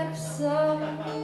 accept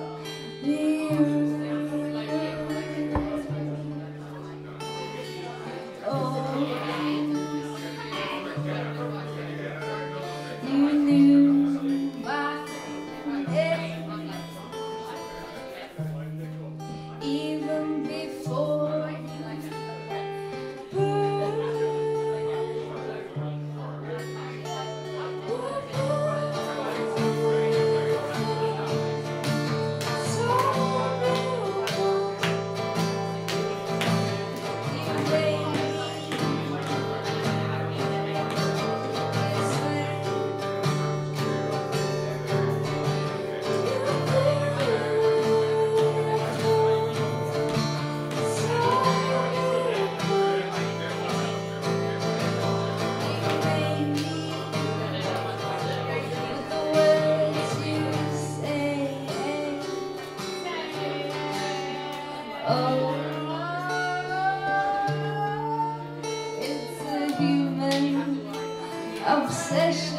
obsession.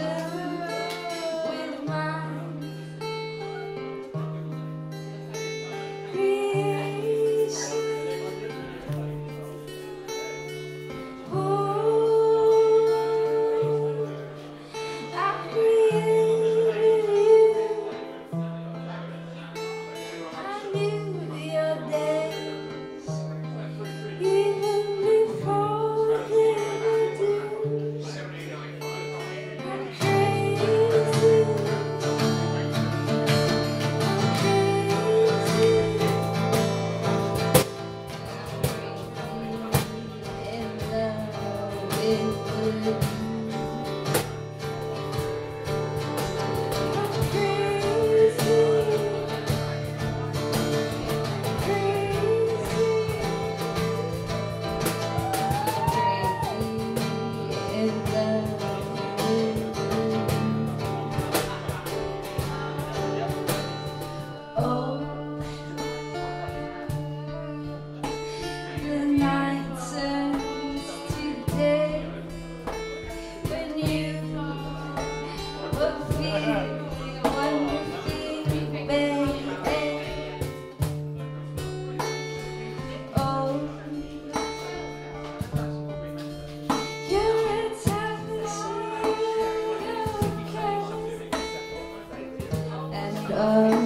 uh,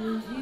to you.